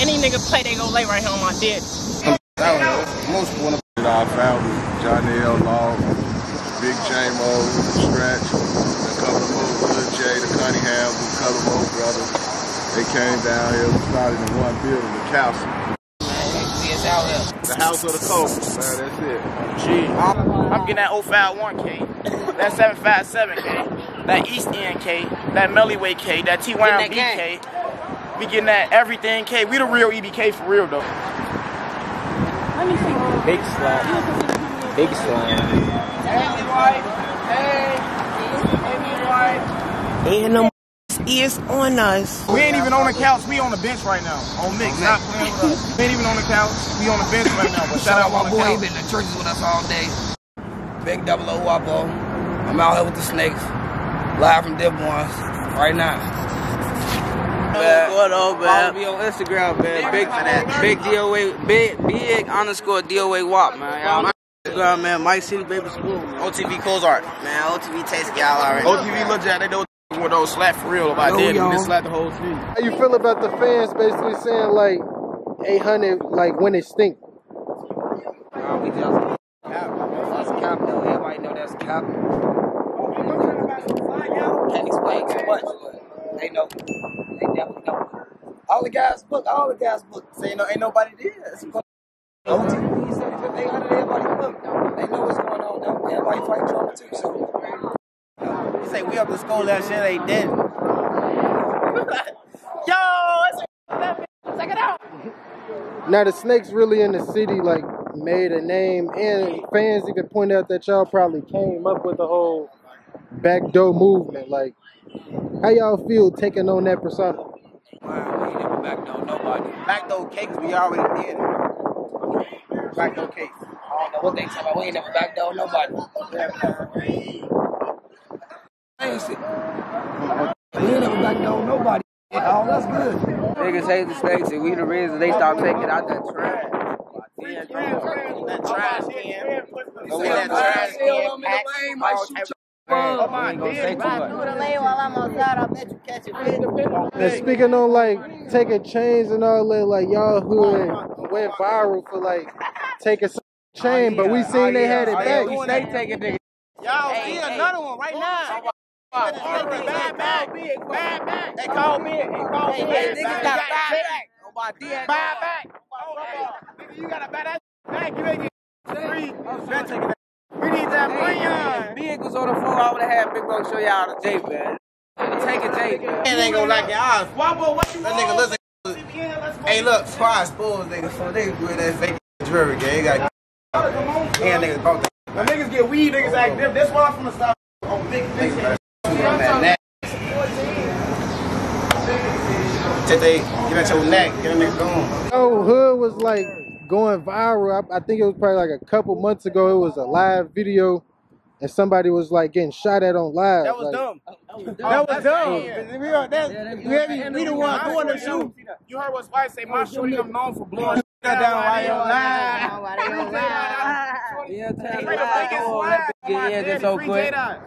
any nigga play, they go lay right here on my dead. Most one of our family, Johnny L. Law, Big J-Mo, Stretch, a couple of more Good Jay, the Cunningham, a couple of more brothers. They came down here, we started in one building, the castle. The house of the coast, man, that's it. Gee, I'm, getting that 051K, that 757K, that East End K, that Mellyway K, that T-Wine BK. We getting that everything K. We the real EBK for real though. Big slap. Big slap. And them is on us. We ain't even on the couch. We on the bench right now. On mix. Not playing with us. We ain't even on the couch. We on the bench right now. But shout out my on the boy, he been in the churches with us all day. Big double O Wapo. I'm out here with the snakes. Live from Dearborns right now. What up, man? Follow me on Instagram, man. Big, big DOA, big, big underscore DOA WAP, man. Y'all Instagram, man. Mike City Baby School. Man. OTV Cozart. Man, OTV takes y'all already. OTV Lil Jack, they know what those slap for real about Yo, dead. y'all. We just slap the whole street. How you feel about the fans basically saying like 800 like when it stink? Nah, we just cap. That's cap though. Everybody know that's cap. Can't explain too much, but they know. They definitely know. All the guys book. All the guys book. Say ain't, no, ain't nobody there. OTV said if they hundred, everybody book. They know what's going on though. Everybody fight trouble too. So You say we up to school that shit ain't dead. Yo, check it out. Now the snakes really in the city like made a name and fans even point out that y'all probably came up with the whole backdoor movement. Like how y'all feel taking on that persona? wow, we ain't never back down nobody. Backdoor cakes, we already did it. Backdoor cakes. I don't know what they talking about. We ain't never back down nobody. Ain't shit. We ain't never back down nobody. Oh, that's good. Niggas hate the snakes, and we the reason they start taking out that trash. That trash can. You Go say ahead. that trash Still can. On me, pack, the lane, might all shoot type your of- bum. I ain't gonna say too much. the lane while I'm outside, I bet you catch a fish. And speaking on like taking chains and all that, like y'all hood went viral for like taking some chain, but we seen they had it back. We stay taking niggas. Y'all see another one right now. Bad back. Bad back. They call me. They call me. Niggas got Bad back. back. On my DX. Bad back. Nigga, you gotta buy that back. You ain't get free. Bet taking that. We need that money. If Big on the phone, I would have had Big Bo show y'all the J, man. Take a J, man. And ain't gonna like your eyes. Wobble, what you That nigga listen. Hey, look, prize bulls, nigga. So they do that fake jewelry game. Got and niggas bought that. When niggas get weed, niggas act different. That's why I'm from the stop. Oh, big niggas. Till they get at your neck, get a nigga going. Oh, hood was like going viral. I, I think it was probably like a couple months ago. It was a live video, and somebody was like getting shot at on live. That was like, dumb. That was dumb. We, are, that, we, we, we the one doing the shoot. You heard what Spice say? My shorty, I'm known for blowing that down while you lie. Yeah, tell They you the why. biggest lie. let me get in just so Free quick. J-Dot.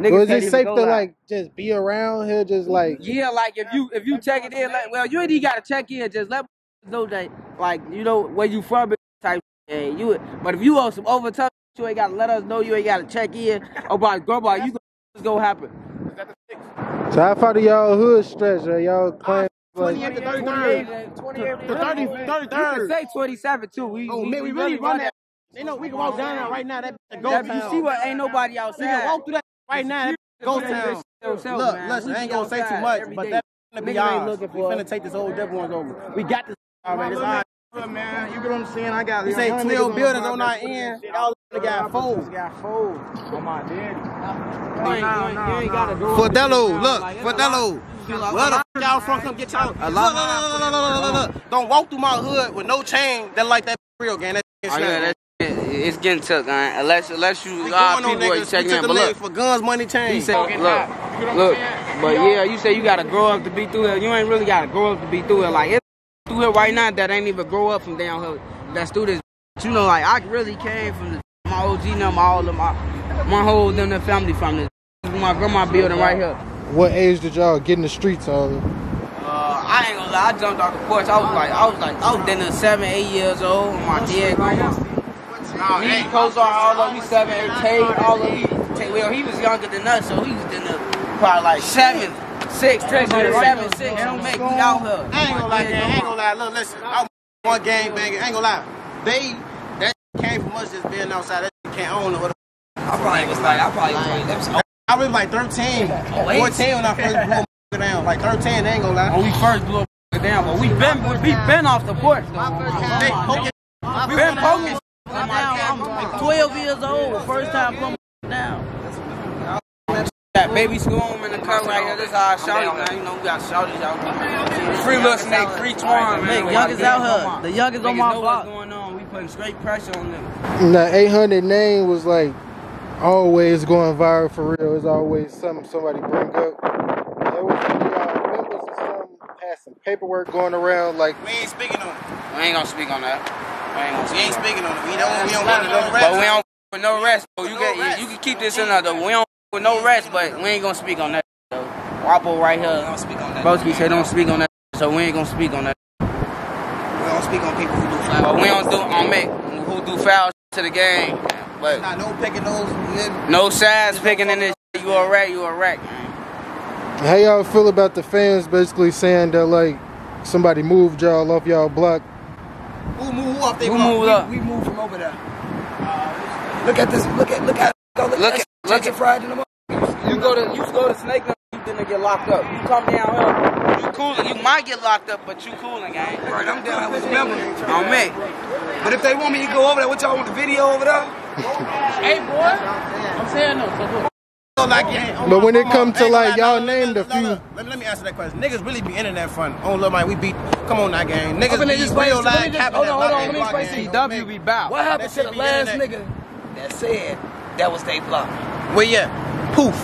Niggas Was can't it safe to live. like just be around here, just like Yeah, like if you if you check it in, like well, you ain't even gotta check in. Just let know that like you know where you from type. And you, but if you owe some overtime, you ain't gotta let us know. You ain't gotta check in oh, about grandma. You go, it's gonna happen. So how far do y'all hood stretch? Are y'all ah, claim like 28 to 33rd. The 30, You can 33rd. say 27 too. We, Oh, we, man, we really run that. They know we can walk down there right now. That the That, ghost you see what? Ain't nobody outside. We can walk through that right now. That ghost town. Look, listen, I ain't gonna say too much, but that finna be Niggas ain't ours. looking We for finna take this old devil ones over. We got this already. It's ours. man, you get what I'm saying? I got We say 12 buildings on our end. Y'all got four. got four on my daddy. You you you. Fidelo, look, Fidelo. Where the f y'all from? Come get y'all. Look, look, look, look, look, look, look, look. Don't walk through my hood with no chain. That like that real gang. That shit Oh, yeah, that, it's getting took, man. Unless, unless you, We going on people are niggas. checking in. But look, for guns, money, chain. he said, look, look. But yeah, you say you gotta grow up to be through it. You ain't really gotta grow up to be through it. Like it's through here right now that ain't even grow up from down here. That's through this. You know, like I really came from the, my OG them, all of my my whole them the family from this. My grandma building right here. what age did y'all get in the streets all Uh, I ain't gonna lie, I jumped off the porch. I was like, I was like, I was then seven, eight years old. My dead grandma. Nah, Me, hey, Kozar, all of we seven, eight, Tay, all of we. Tay, well, he was younger than us, so he was in the probably like seven, six, ten, seven, six. Don't make me out here. I ain't gonna lie, man. I ain't gonna lie. Look, listen. I'm one game banger. I ain't gonna lie. They that came from us just being outside. That can't own it. I probably was like, I probably was like, that was I was like 13, 14 when I first blew my down. Like 13, I ain't gonna lie. When we first blew up down, but we been we been off the porch though. Hey, poke We been poking. I'm, I'm 12 years old. First time blowing down. Got baby school in the cut right here. This is our shouty, man. You know, we got shouties out here. Free little snake, free twine, man. Nigga, youngest out here. The youngest on Niggas my know block. what's going on. We putting straight pressure on them. The 800 name was like always going viral for real. It's always something somebody bring up. There was some of y'all members or something had some paperwork going around like We ain't speaking on it. We ain't gonna speak on that. We ain't gonna We ain't speaking on it. We don't. We don't want to know But we don't with no rest. So you No get rest. you, can keep this in there though. We don't with no rest, but we ain't gonna speak on that. though. Wapo right We here. don't speak on that. Broski said don't speak on that, so we ain't gonna speak on that. We don't speak on people who do foul. But we don't do on make who do foul to the game. But Not no picking those. no sides picking in this. You a wreck, you a wreck. how y'all feel about the fans basically saying that like somebody moved y'all off y'all block. Who move who off they Who block? moved up? We moved from over there. Uh, look at this. Look at. Look at. Go look, Look at. at- look Look at Friday in the morning. You go to you go to Snake Nut, you didn't get locked up. You come down here, you cooling. You might get locked up, but you cooling, gang. Right, I'm down with member. On me. But if they want me to go over there, what y'all want the video over there? Hey boy, I'm saying no. So like, yeah, But when it come come to, like, y'all named a few- Let me, let me answer that question. Niggas really be internet fun. On Lil Mike, we beat. Come on, that gang. Niggas be just explain- real let me live just- capping hold on, hold on, let me block explain gang. CW be bout. What happened to the last nigga that said that was they block? Where you at? Poof.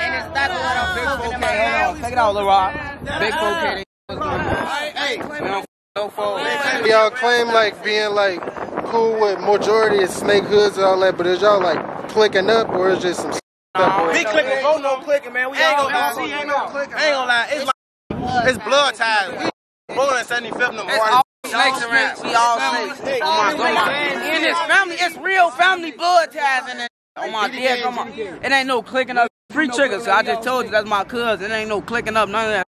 And it's not what I'm talking Okay, hold on. Take it out, Lil Rob. Big 4K. Hey, We don't no fold. Y'all claim like being like cool with majority of snake hoods and all that, but is y'all like clicking up or is just some stuff? Big clicking, go no clicking, man. We ain't gonna lie. Ain't gonna lie. It's like it's blood ties. We rolling at 75th in the It's morning. all snakes around. We all snakes. Oh my grandma. In this family, it's real family blood ties in it. On my dead grandma. It ain't no clicking up. Free triggers. I just told you that's my cousin. It ain't no clicking up. None of that.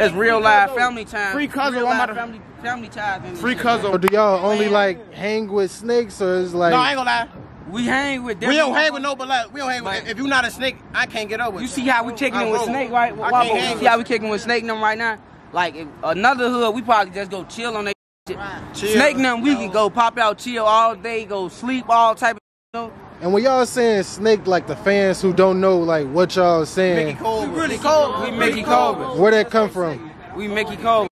It's real live family time. Free cousin, Real I'm about to- family family ties. Free shit. cousin. Or do y'all only like hang with snakes or is like No, I ain't gonna lie. We hang with them. We don't hang with no, but like, we don't hang with. If you're not a snake, I can't get up with You see how we kicking it with broke. Snake, right? I Why, can't you hang see how we with- kicking with Snake and them right now? Like if another hood, we probably just go chill on that shit. Chill. Snake and them, we can go pop out, chill all day, go sleep, all type of you know? And when y'all saying snake, like the fans who don't know like what y'all Mickey saying, Cole. We really cold. We Mickey Cole. where that come from? We Mickey Cole.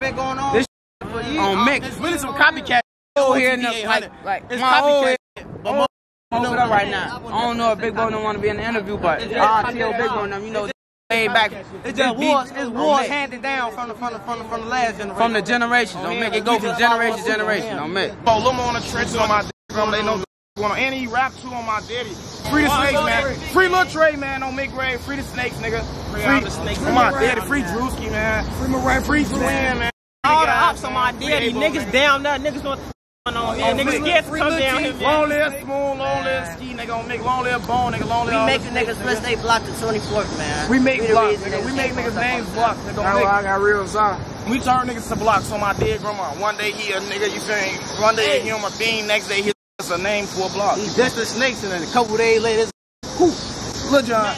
Been going on. This for years. on Mick. It's really some copycat. Old here in the, 800. like, like It's my old copycat. head, But mo- hold it up right now. I don't know if Big Bo don't want to be in the interview, but I'll tell Big Bo them, you know, way back. It's this just beat wars. It's wars handed down from the from the from the, from the last generation. From the generations, don't make it go from generation to generation, don't make. Oh, Lil on the trenches on my daddy. They know the going on. And he rap too on my daddy. Free the snakes, man. Free Lil Trey, man. On Mick Ray. Free the snakes, nigga. Free the snakes. On my daddy. Free Drewski, man. Free Moran. Free Julian, man. All the ops on my daddy. Niggas down there. Niggas know what the f- on here. Niggas scared to come down here. Long live Spoon, long live Ski, nigga. On Mick, long live Bone, nigga. Long live We make the niggas switch they block to 24th, man. We make blocks, nigga. We make niggas names up. blocks, nigga. On Mick. got real side. We turn niggas to blocks on my dead grandma. One day he a nigga, you feel me? One day he on my bean, next day he a name for a block. He's just the snakes, and then a couple days later, it's Lil John.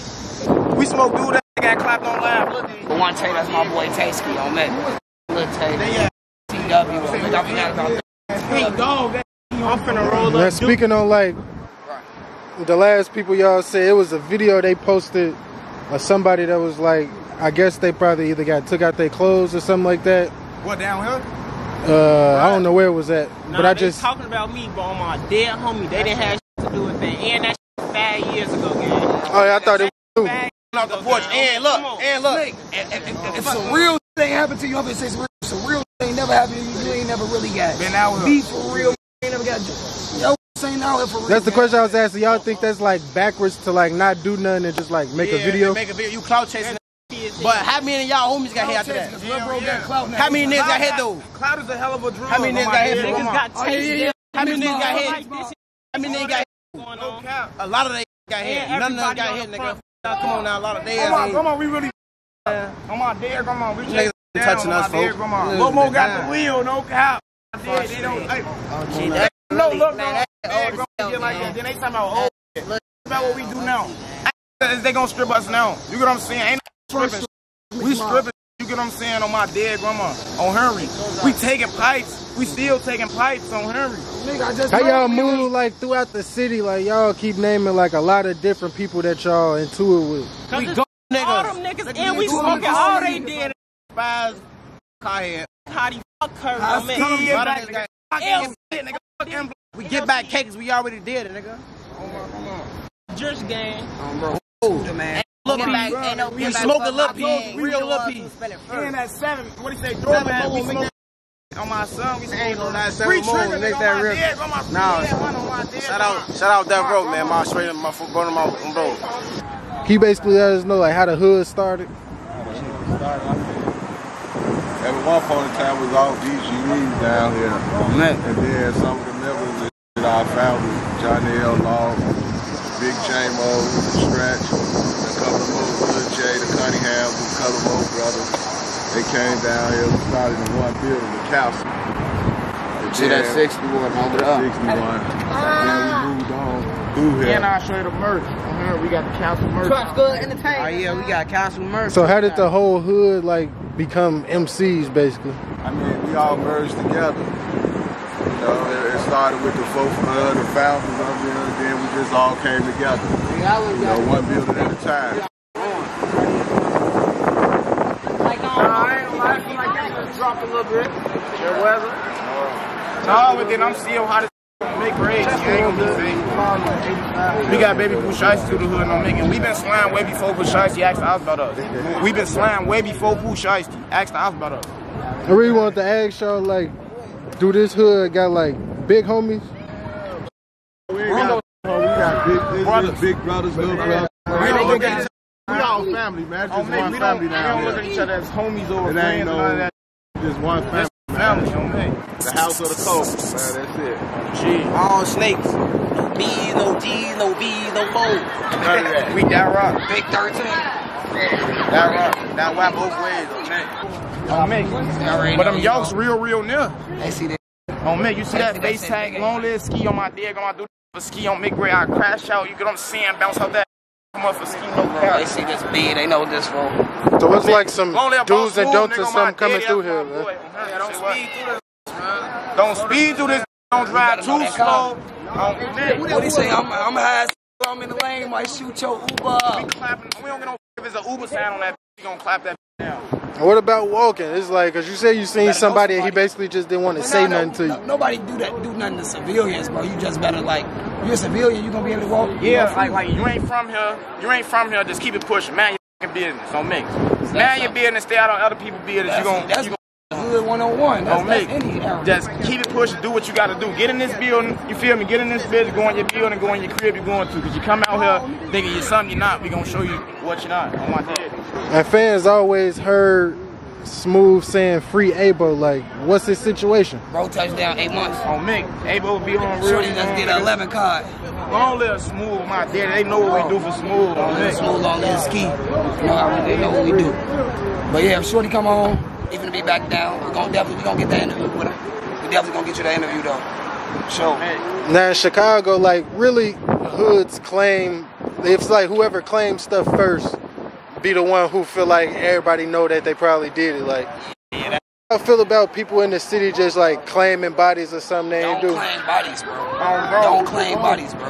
We smoke dude that got clapped on live. But one Tay, that's my boy Tasky on that. Lil Tay. yeah. TW. I think I forgot about that. Hey, dog, that I'm finna roll Now up. speaking on like the last people y'all said it was a video they posted of somebody that was like I guess they probably either got took out their clothes or something like that. What down here? Uh, I don't know where it was at, Nah, but I they just talking about me, but on my dead homie, they didn't have shit to do with that. And that shit five years ago, gang. oh yeah, I thought it was too. off the porch. And look, and look. If, if, if, if some real thing happened to you, I'm gonna say some real, some real thing never happened to you. You ain't never really got Been out here. beef for real. You ain't never got. Yo, ain't out for real. That's the question I was asking. Y'all think that's like backwards to like not do nothing and just like make Yeah, a video? Make a video. You clout chasing. But how many of y'all homies got hit after that? How many niggas got hit though? Cloud is a hell of a drug. How many niggas got hit? Niggas Niggas got oh, got taste. How many niggas got hit? How many niggas got hit? A lot of they got hit. None of them got hit, the nigga. Come on now, a lot of they Come on, come on, we really. Come on, there, come on. We Niggas down touching us, my dear folks. grandma. Momo got down. the wheel, no cap. They, they don't. Hey, Oh, gee, that no, really, look, man, man. that They old as gonna hell, get like that. man. Then they talking about oh, shit. Look about what we do now. Is they gonna strip us now? You get what I'm saying? Ain't no stripping. We stripping. You get what I'm saying? On my dead grandma, on Henry. We taking pipes. We still taking pipes on Henry. How y'all move like throughout the city? Like y'all keep naming like a lot of different people that y'all into it with. We it's go all them niggas, and we smoking all they did. Spies, car head. Cardi, fuck her, Tell man. get Lot back, niggas nigga. Fuck Ew. him, shit, nigga. Fuck. We get back cakes, we already did it, nigga. Just gang. Um, man. Look Get back, back, ain't no we smoke a fuck little piece, real You little ones piece. who spell it And first. at seven, what he say? Doorman, we smoke on my son. We Ain't no smoke nine, seven free more, trigger, next nigga, that real- dead, Nah. dead, one on my dead, Shout out, shout out that bro, man. My straight up, my foot, bro, my bro. Can you basically let us know like how the hood started? At one point in time, was all BGEs down here. And then some of the members that I found was Johnny L. Law, Big J-Mo, Stretch, a couple of more Good J, the Cunningham, a couple of more brothers. They came down here, we started in one building, the castle. And See that then 61 over there. 61. Then we ah. moved on through here. And I'll show you the merch. Here, we got the council merch. Trust good Oh yeah, we got Council Mercy. So how did the whole hood like become MCs basically? I mean, we all merged together. You know, it, it started with the folk, uh, the founders of it, and then we just all came together. You know, one building at a time. I ain't gonna lie, I feel like that just dropped a little bit. There was it. No, but then I'm still hot as make grades. You ain't gonna be fake. We got baby Pooh Shiesty to the hood and I'm making. We been slime way before Pooh Shiesty asked us about us. We been slime way before Pooh Shiesty asked us about us. I really want to ask y'all like, do this hood got like big homies? We, got, we got big, brothers. big brothers, little brothers. We don't look at each We all family, man. It's Oh, just man, one we don't, family we don't down look at here. each other as homies or It friends ain't and none of no, that. just one family. Family, on me. The house of the coast, man. That's it. Gee. All snakes. No B's, no G's, no B's, no O's. None of that. We that rock. Big 13. That rock. That why both ways, on me. On me. But them yokes real, real near. They see that. On me, you see that That's- face tag, long live ski on my dig, on my do for ski on Mick Gray, I crash out, you get what I'm saying, bounce out that come up for ski, no They see this B, they know this for. So it's like some Long do's and don'ts nigga, or something coming through here, man. Yeah, don't speed through this. Don't speed through this, don't drive too slow. On Mick. What he say? I'm, I'm high as I'm in the lane, might shoot your Uber We clapping, we don't get no if it's an Uber sign on that, we gonna clap that down. What about walking? It's like, cause you said you seen somebody and he basically just didn't want to say nothing to you. Nobody do that. Do nothing to civilians, bro. You just better like. You're a civilian. You gonna be able to walk. Yeah, like like you ain't from here, you ain't from here, just keep it pushing, man. Your fucking business on me. Man, your business, stay out on other people's business. You That's, gon' that's you hood one on one. That's, on that's any era. Just keep it pushing, do what you gotta do. Get in this building, you feel me? Get in this business, go in your building, go in your crib you're going to. Cause you come out here thinking you're something you're not, we gonna show you what you're not. On my dead. And fans always heard Smooth saying free Abo. Like, what's his situation? Bro, touchdown eight months. On Mick, Able to be on real. Shorty just did an 11 card. Long live smooth, my daddy. They know what we do for smooth on me. Smooth on his ski. You know how we, they know what we do. But yeah, if Shorty come on, even to be back down, we're gonna definitely we gonna get that interview with him. We definitely gonna get you that interview though. Sure. Now in Chicago, like really, hoods claim it's like whoever claims stuff first be the one who feel like everybody know that they probably did it. Like, how I feel about people in the city just like claiming bodies or something they Don't ain't do. claim bodies, bro. Oh, bro. Don't claim bodies, bro.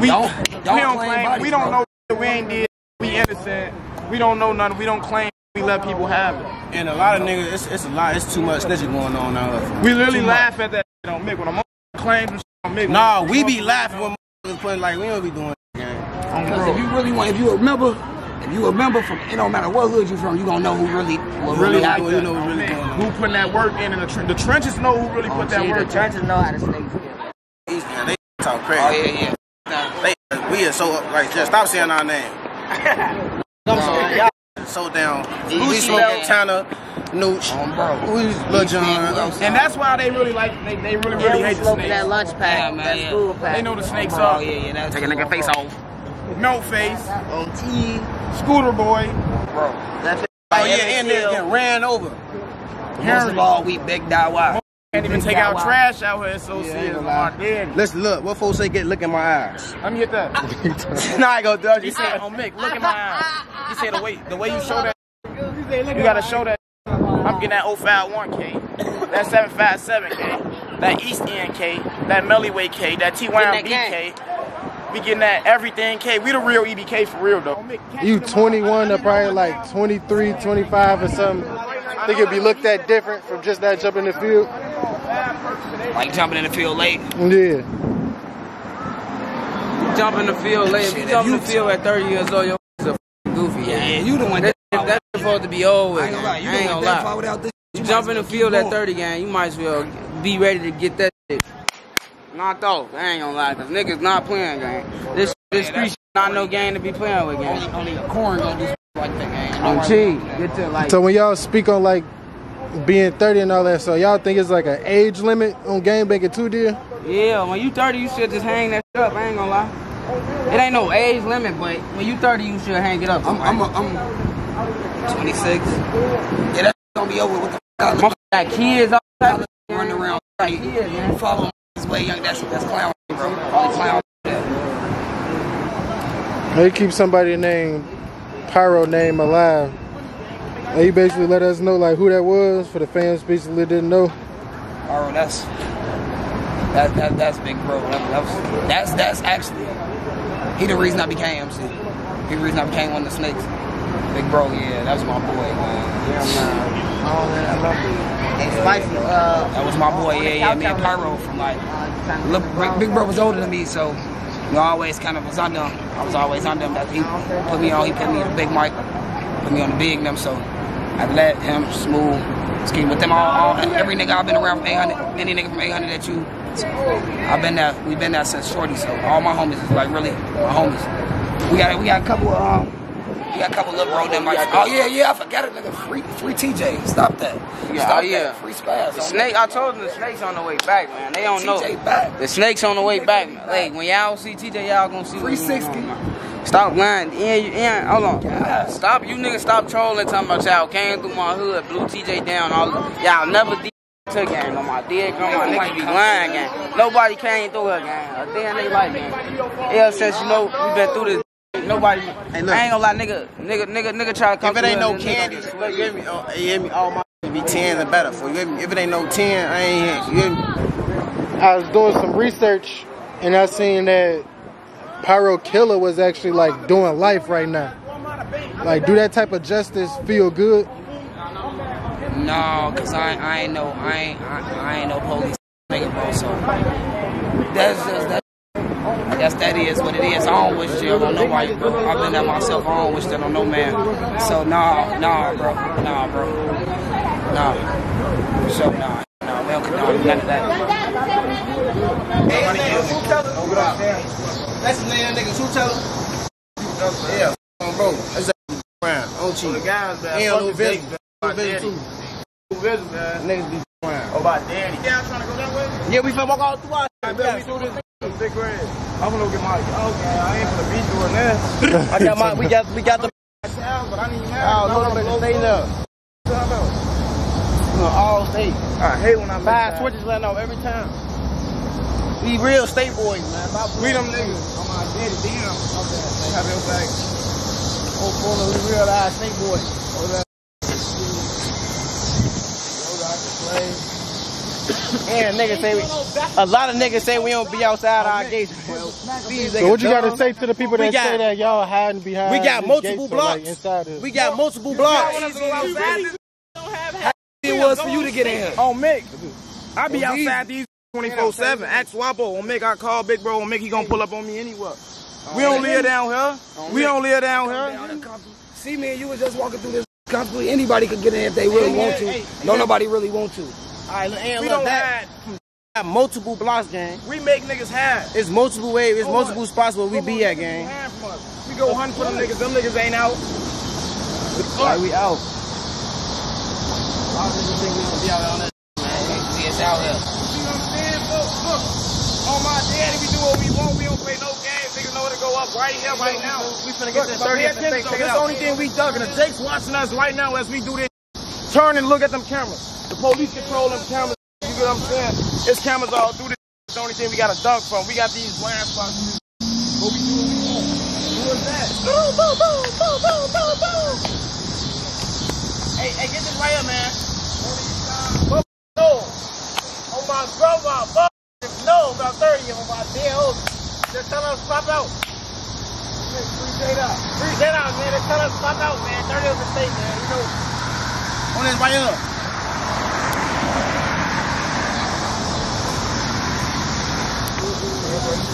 We Don't- don't don't claim claim. bodies, we don't bro. know. We ain't did. We innocent. We don't know nothing. We don't claim. We let people have it. And a lot of niggas, it's, it's a lot, it's too much snitching going on out here. We literally laugh at that shit on Mick when I'm on claims and shit on Mick. Nah, we be laughing when motherfuckers putting like, we don't be doing that game. Because if you really want, if you remember, if you remember from, it don't matter what hood you from, you gonna know who really, what really really like happened. you know what's really going on. Who putting that work in? And the, tr- the trenches know who really put oh, that work in. The trenches know how to snake skin. These man, they talk Oh crazy. yeah, yeah. They, we are so like, just stop saying our name. I'm sorry. Y'all, so down. Easy We smoking Tana, Nooch, Um, bro. Who's Lil John. And that's why they really like, they, they really, really we hate the smoking that lunch pack, Yeah, man, that yeah. school pack. They know the snakes Bro, are. yeah, yeah, that's Take a nigga face off. Milk face, OT. scooter boy, bro. That Oh yeah, and they get ran over. Most of all, we big die wide. Can't even take out trash out here, so Yeah, ain't serious. gonna my daddy. Listen, look, what folks say get look in my eyes. Let me hit that. nah, I go dodge He you. said, "Oh Mick, look in my eyes." He said, "The way, the way you show that, you gotta show that." I'm getting that 051K, that 757K, that East End K, that Mellyway K, that T that We getting that everything K. We the real EBK for real though. You 21 to probably like 23, 25 or something. Think it'd be looked at different from just that jump in the field? Like jumping in the field late. Yeah. Jumping the field late. If you jump in the field at 30 years old, you're a goofy. Yeah, Yeah, you the one that, that. that's supposed to be over. I ain't gonna lie. You ain't ain't gonna lie. without this. You jump in the field at 30, gang, you might as well be ready to get that shit knocked off. I ain't gonna lie, cause niggas not playing, game. This this street shit not no game to be playing with, Only, gang. only a corn gonna do like that, game. On G, get to like. So when y'all speak on like being 30 and all that, so y'all think it's like an age limit on game banking two deal? Yeah, when you 30, you should just hang that shit up. I ain't gonna lie. It ain't no age limit, but when you 30, you should hang it up. I'm, I'm, a, I'm 26. Yeah, that's gonna be over with the f- My got kids all type running around. like kids, man. Follow his way young. That's that's clown, bro. Only clown. They keep somebody named Pyro name alive. And you basically let us know like who that was for the fans basically didn't know. Oh, that's that, that that's big bro. That, that was, that's that's actually he the reason I became MC. He the reason I became one of the snakes. Big bro, yeah, that was my boy, man. Yeah, man. Oh, man, I love it. Uh, That was my boy, yeah, yeah. Me and Pyro from like look, big, big bro was older than me, so you know, I always kind of was under him. I was always under him. That he put me on. He put me in the big mic, put me on the big them. So I let him smooth scheme with them all, all. Every nigga I've been around from 800, any nigga from 800 that you, I've been there. We've been there since shorty. So all my homies is like really my homies. We got we got a couple of. Um, we got a couple little bro them like, oh yeah, yeah, I forgot it, nigga. Free, free TJ. Stop that. Yeah, Stop oh, yeah. that. Free spaz. The snake, I told them the snake's on the way back, man. They don't know. TJ back. The snake's on the way back. man. Like when y'all see TJ, y'all gonna see what's going 360. on, man. Stop lying. Yeah, yeah, hold on. God. Stop, you niggas stop trolling talking about y'all came through my hood, blew TJ down. All y'all never did to gang on my dead grandma. Niggas be lying, gang. Nobody came through her, gang. A day in they life, gang. Yeah, since you know we been through this. Nobody, look. I ain't gonna lie, nigga, nigga, nigga, nigga try to come If it ain't no here, nigga you hear me? Oh, you hear me? All my be 10 and better for you. hear me? If it ain't no 10, I ain't you hear me? I was doing some research and I seen that Pyro Killer was actually like doing life right now. Like, do that type of justice feel good? No, cause I I ain't no I ain't I, I ain't no police nigga, bro. So that's just that. I guess that is what it is. I don't wish jail on nobody, bro. I've been there myself. I don't wish that on no man. So nah, nah, bro, nah, bro, nah. So nah, nah, we don't condone none of that. That's the name of niggas. Who tell him? Yeah, f- bro. That's that around. On cheat. The guys, man. And fuck Lil the Vision. Vision, Lil my too. Lil Vision, man. Niggas be around. Oh, my daddy. Yeah, I'm trying to go that way. Yeah, we finna walk all through our I bet we do this in I'm gonna go get my okay. I ain't gonna be doing that. I got my, we got, we got the. But I need Oh, look, look, stay there. All state. I hate when I miss Five switches letting off every time. We real state boys, man. We them niggas. My daddy, damn. Okay, have your back. Oh, full of real ass state boys. Oh, that. And niggas say we, a lot of niggas say we don't be outside our gates. So what you got to dumb. say to the people that got- say that y'all hiding behind? We got multiple gates or, like, blocks. We got multiple blocks. It was for you to get in here. On Mick. I be Oh, outside these 24 7. Ask Wapo on Mick. I call Big Bro on Mick. He gonna pull up on me anywhere. Oh, we don't live down here. We don't live down here. See, man, you was just walking through this comfortably. Anybody could get in if they really want to. No, nobody really want to. All right, and We look, don't that hide. got multiple blocks, gang. We make niggas hide. It's multiple ways. It's Go multiple on. spots where we Come be on, at, gang. hide from us. We go hunting for them niggas. Them niggas ain't out. Like we out. We is out here. You know what I'm saying? Look, look. On my daddy, we do what we want. We don't play no games. Niggas know to go up right here, right now. We finna Look, get this but pay 30th attention, mistake. though. Check This it the out. only thing we ducking. The Jake's watching us right now as we do this. Turn and look at them cameras. The police control them cameras. You get what I'm saying? It's cameras all through this. It's the only thing we got to duck from. We got these blind spots. But we do what we want. Who is that? Boom, boom, boom, boom, boom, boom, boom. Hey, hey, get this right here, man. No. On oh, my brother, fuck. No, about 30 of them, my dead hoes. They're telling us to pop out. J out. J out, man. They're telling us to pop out, man. 30 of the state, man. You know. On this right here.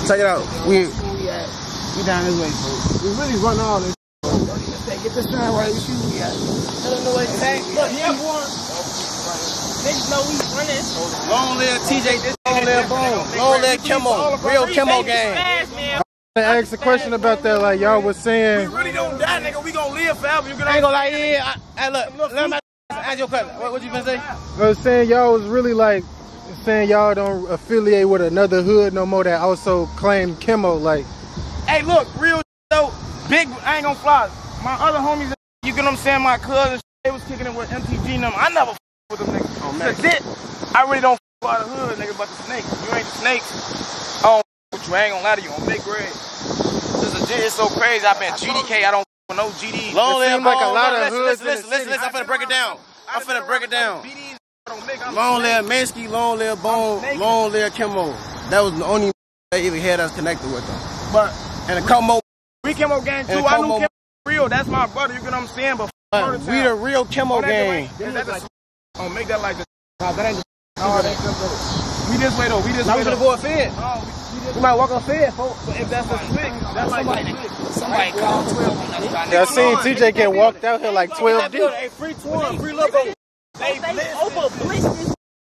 Check it out. We We down this way, folks. we really run all this. Get this sign right. We see who we at. Illinois tank. Look, yeah, boy. Niggas know we running. Long live TJ. Long live Boom. Long live Kimmo. Real Kimmo gang. Fast, man. I asked a question about that, like y'all was saying. We saying. really don't die, nigga. We gonna live forever. You get I ain't gonna lie, yeah. I, hey, look, let me ask you a question. What, what you been saying? I was saying y'all was really like saying y'all don't affiliate with another hood no more that also claim Kimmo. Like, Hey, look, real though. Big, I ain't gonna fly. My other homies, you get what I'm saying? My cousins, they was kicking it with MTG and them. I never f- with them niggas. Oh, man. Legit. I really don't f- out the hood, nigga, but the snakes. You ain't the snakes. I don't f- with you. I ain't gonna lie to you. On big grade. This legit. It's so crazy. I've been GDK. I don't f- with no GD. Long live like a lot oh, of Listen, hoods listen, the listen, listen, listen. I'm finna break it down. I'm finna break it down. Don't. I'm Long live Minsky, long live Bone, long live Kimmo. That was the only they even had us connected with them. But And a couple more, we came on gang too. I knew Como- Kim real. That's my brother. You get what I'm saying? But we the real Kimmo Oh, the gang. right- Is that? Oh, make that like the. Oh, that ain't the. Oh, the. We this way though. We this I'm way gonna though. go a fed. We- we this You might walk on fed, folks. If that's the slick, that's like Somebody, somebody called 12 on us. yeah, I seen TJ get walked out here like 12 deep. Hey, free twin, free look. They They over blitz.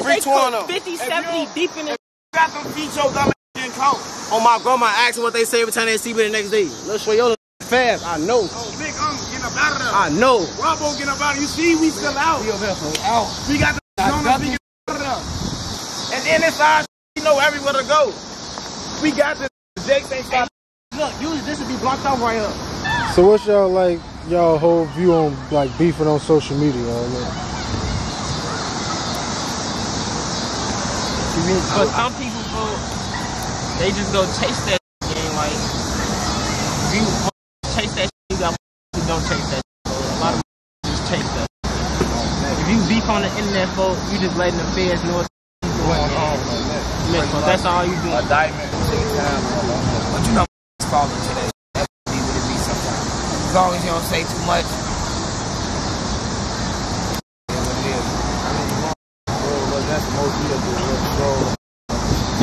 Free They twin cook them. 50, 70 deep in the. Got them feet your dumb ass getting caught. On my grandma, ask them what they say every time they see me the next day. Little Shoyola fast. I know. Oh, big, I'm getting up out of there. I know. Robo getting up out of You see, we still out. Out. We got the Jonas, we get out of there. And then it's our we know everywhere to go. We got this. Jake ain't stop. Look, usually this would be blocked off right here. So what's y'all like y'all whole view on like beefing on social media? Like, But some people go, they just go chase that game. Like, if you chase that, you got who don't chase that. So a lot of just chase that. If you beef on the internet, folks, you just letting the feds know what's going on. Man, so that's all you do. A diamond. But you know, it's falling today. That be what it be sometimes. As long as you don't say too much. Yeah, what it is.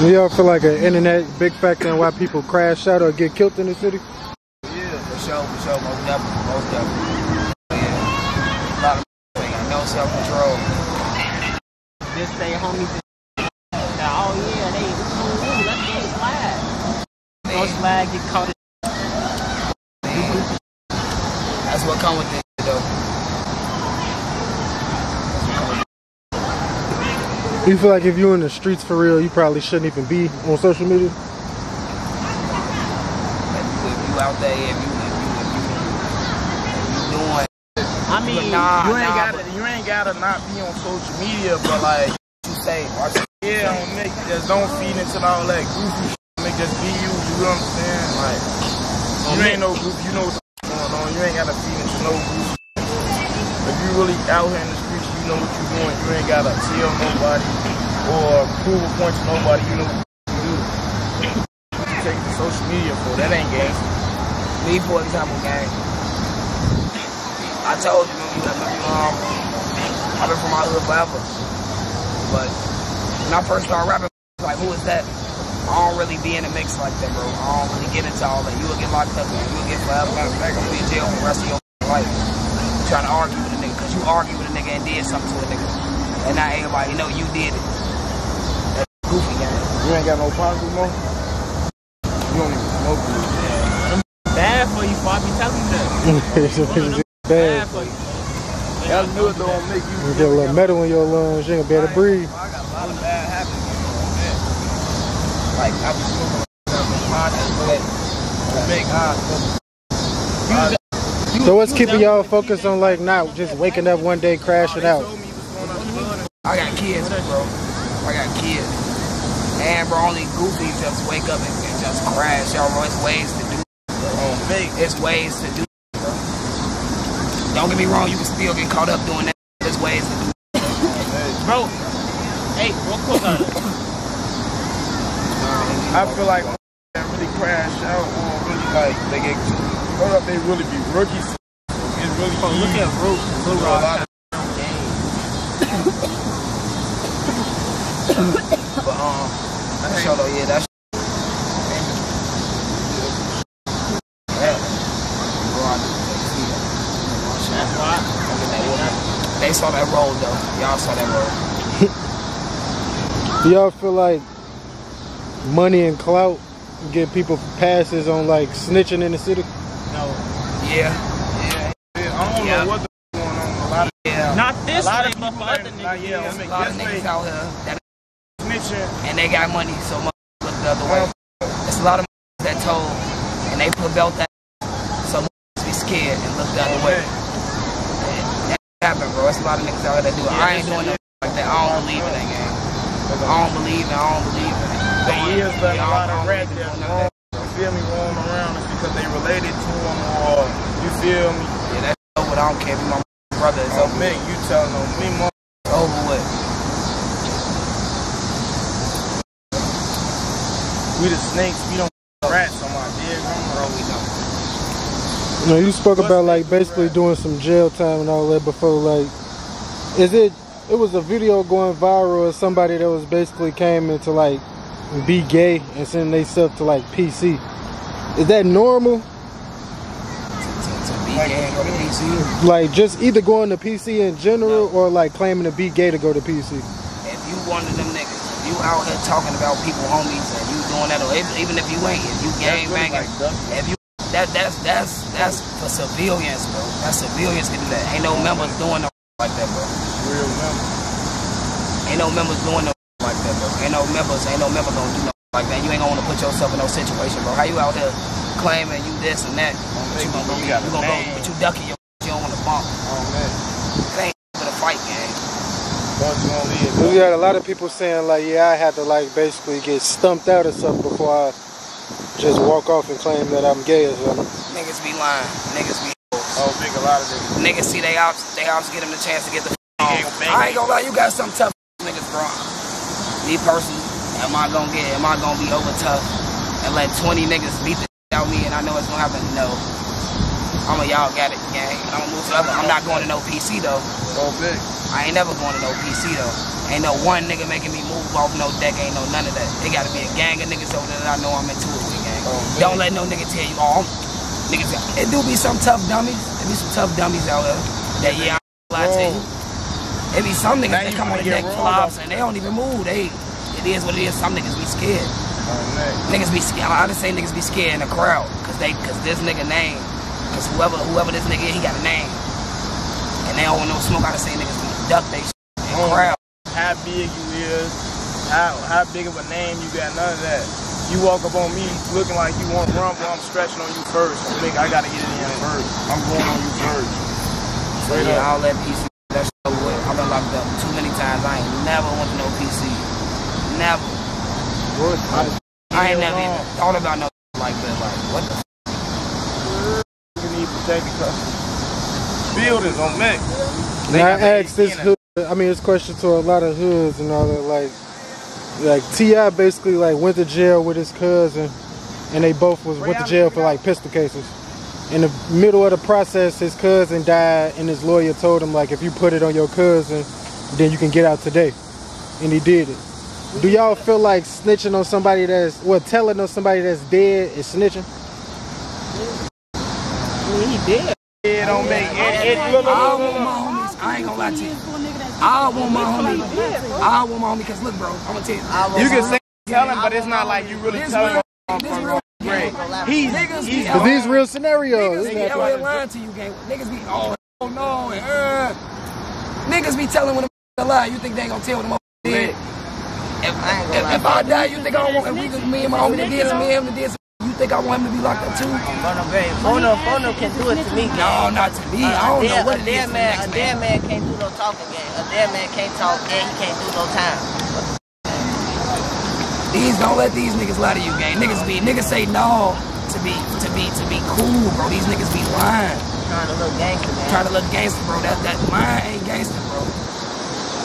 do y'all feel like an internet big factor in why people crash out or get killed in the city? Yeah, for sure, for sure, most definitely, most definitely. Yeah. A lot of ain't got no self-control. Just say homies. Now, oh yeah, they, ooh, let's go slide. Go slide, get caught. That's what come with it, though. You feel like if you're in the streets for real, you probably shouldn't even be on social media? If you, out there, if you, if you, if you, if you doing, I mean, nah, You ain't nah, gotta, you ain't gotta not be on social media, but like, you say, yeah, don't make, just don't feed into all that goofy shit. Make just be you. You know what I'm saying? Like, you ain't no goof. You know what's going on. You ain't gotta feed into no shit. If you really out here in the streets, you know what you're doing. You ain't gotta tell nobody or prove a point to nobody. You know what you do. What you take to social media for? That ain't gangster. me for example, gang. I told you, you know, um, I've been from my hood forever. But when I first started rapping, like, who is that? I don't really be in the mix like that, bro. I don't really get into all that. You will get locked up, and you will get forever. Matter of fact, I'm gonna be in jail for the rest of your life. Trying to argue with a nigga, cause you argue with a nigga and did something to a nigga. And now everybody know you did it. That's goofy, gang. You ain't got no problems no. You don't even smoke weed. bad for you, Bobby. Tell me that. bad. for you. That's good though, don't make You you. get a little metal in your lungs, you ain't gonna be able to breathe. I got a lot of bad habits. Like I was smoking myself but big eyes. So what's keeping y'all focused on like not just waking up one day crashing out? I got kids, bro. I got kids. And bro, only goofy just wake up and, and just crash. Y'all know it's ways to do. On me. It's ways to do, bro. Don't get me wrong, you can still get caught up doing that. There's ways to do. Bro, hey, real quick on it. I feel like they really crash out or really like they get what up they really be rookies. It's really Bro, look at Blue, Blue to a lot of But um, so though, yeah, that's. They saw that roll though. Y'all saw that roll. Do y'all feel like money and clout get people passes on like snitching in the city? No. Yeah. yeah, I don't Yeah. know what the going on. A lot of Yeah. Not this a lot of nigga, but people other like, like, niggas. yeah, yeah. I mean, A lot of niggas out here that snitching. and they got money, so much look the other way. It's a lot of that told, and they put belt that, so much be scared and look the other way. And that happen, bro. It's a lot of niggas out here that do it. I ain't doing nothing like that. I don't believe in that game. I don't believe in. I don't believe in. it. They is letting Yeah, a I lot of don't rats believe in that's wrong. You feel me? Roam around is because they related to them or you feel me? Yeah, that's over. I don't care if you my brother. It's Oh over. man, you telling on me, mom. It's over with. We the snakes, we don't rats on my dead Bro, we don't. You know, you spoke about like basically doing some jail time and all that before. Like, is it? It was a video going viral of somebody that was basically came into like be gay and sending stuff to like PC. Is that normal? To, to be gay and go to PC. Like just either going to PC in general or like claiming to be gay to go to PC. If you one of them niggas, if you out here talking about people homies and you doing that, or if, even if you ain't, if you gang banging, if you that that's that's that's for civilians, bro. That civilians can do that. Ain't no members doing no like that, bro. Real members. Ain't no members doing no that, bro. Ain't no members, ain't no member gonna do no like that. You ain't gonna wanna put yourself in no situation, bro. How you out here claiming you this and that? Oh, but you gonna go, You got you gonna go, name. but you ducking your, you don't wanna bump. Oh man. It ain't for the fight game. Once you gonna leave. We got a lot of people saying like, yeah, I had to like basically get stumped out or something before I just walk off and claim that I'm gay or something. Niggas be lying. Niggas be Oh, big a lot of niggas. Niggas see they ops, they ops get them the chance to get the f- on. Gang bang. I ain't gonna lie, you got some tough niggas, bro. Me personally, am I gonna get, am I gonna be over tough and let 20 niggas beat the out me and I know it's gonna happen? No. I'm a y'all got it, gang. I'm gonna move to other. I'm not going to no PC though. Oh, big. I ain't never going to no PC though. Ain't no one nigga making me move off no deck, ain't no none of that. It gotta be a gang of niggas over there that I know I'm into it with, gang. Oh. Don't let no nigga tell you, oh, I'm, niggas, it do be some tough dummies. It be some tough dummies out there that, yeah, I lie to you. It be some niggas Now that come on the deck get full rolled ops and they don't even move. They, it is what it is. Some niggas be scared. Oh. Niggas be scared. I just say niggas be scared in the crowd, cause they, cause this nigga name, cause whoever, whoever this nigga is, he got a name, and they don't want no smoke. I just say niggas be duck they shit in the crowd. How big you is, how how big of a name you got, none of that. You walk up on me looking like you want rumble, I'm stretching on you first. I think I gotta get it in first. I'm going on you first. Straight yeah, up. I'll let PC. That shit locked up too many times. I ain't never went to no PC. Never. I ain't never even thought about no like that. Like what the. F- You need protected custody. Buildings on me. And I asked this hood, I mean, this question to a lot of hoods and all that. Like, like Ti basically like went to jail with his cousin, and they both was went to jail for like pistol cases. In the middle of the process, his cousin died, and his lawyer told him like, if you put it on your cousin, then you can get out today, and he did it. Do y'all feel like snitching on somebody that's well, telling on somebody that's dead is snitching? He did. It don't make it. it look, look, I look, want look, my homies. I ain't gonna lie to you. I want my homie. I want my homie. Cause look, bro, I'm gonna tell you. You can say telling, but it's not like you really This telling. Real- He's Niggas he's be these real scenarios. Niggas be not out like- here lying to you, gang. Niggas be all oh no, and uh, niggas be telling when a lie. You think they ain't gonna tell them did? If, if, if I die, you think I don't want if we, me and my homie did some, me and him did some, you think I want him to be locked up too? Bono. Bono, Bono can do it to me. No, not to me. I don't know what a it is. dead man, a dead man can't do no talking game. A dead man can't talk and he can't do no time. These don't let these niggas lie to you, gang. Niggas be niggas say no to be to be to be cool, bro. These niggas be lying. Trying to look gangster, man. Trying to look gangster, bro. That that mine ain't gangster, bro.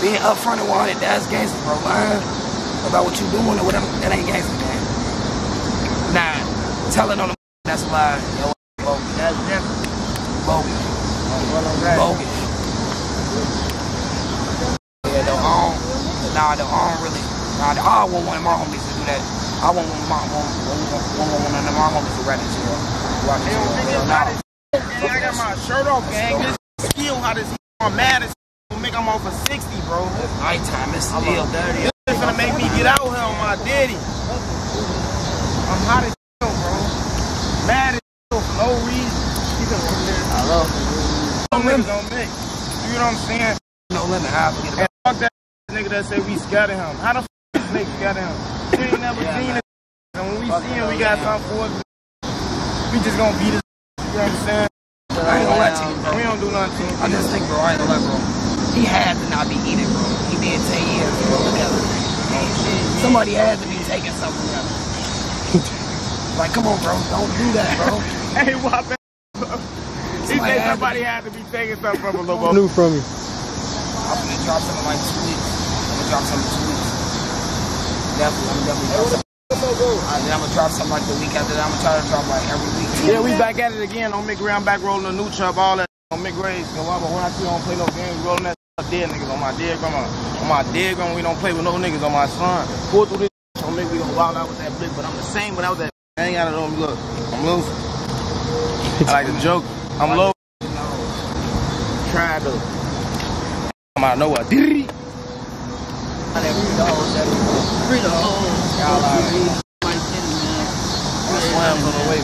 Being upfront and wanted, that's gangster, bro. Lying about what you doing or whatever, that ain't gangster, man. Nah, telling on the that's a lie. Yo, bogus. That's different. Bogus. Bogus. Yeah, the um, nah, the um really, I want one of my homies to do that. I want one of my one of my homies to rap this shit. Rock this shit. Nah. I got my shirt off, gang. This skill how this I'm mad as will make I'm off for 60, bro. Nighttime is still dirty. This gonna make me get out here on my daddy. I'm hot as hell, bro. Mad as hell for no reason. I love Some niggas don't make. You know what I'm saying? No limit. How I forget And about fuck that nigga that say we of him. How the f this nigga scared of him? We ain't never seen it. And when we see him, we got something for us. We just gonna beat his. You know what I'm saying? I ain't gonna lie to you, bro. We don't do nothing. I just think, bro, I ain't gonna lie, bro. He had to not be eating, bro. He did 10 years, bro. Together. Somebody had to be taking something from him. like, come on, bro. Don't do that, bro. Hey, what? He Somebody said had to somebody had to be taking something from a little What new from you? I'm gonna drop something like two weeks. I'm gonna drop something two weeks. Definitely, I'm definitely drop something. And then I'm gonna drop something like the week after that. I'm gonna try to drop like every week. Yeah, we back at it again on Mick Ray. I'm back rolling a new chop, all that on Mick Ray's. So why, but when I see don't play no games, rolling that up dead niggas on my dead grandma. On my dead grandma, we don't play with no niggas on my son. Pull through this on Mick, we gonna wild out with that blick, but I'm the same without that. I ain't got it on me. Look, I'm loose. I like to joke. I'm low. Try to. I'm out of nowhere. Free the hoes, everyone. Free the hoes. Y'all already. Like this, man. Slam on the way.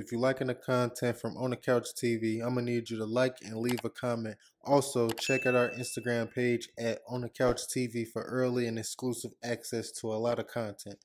If you're liking the content from Onna Couch TV, I'm gonna need you to like and leave a comment. Also, check out our Instagram page at Onna Couch TV for early and exclusive access to a lot of content.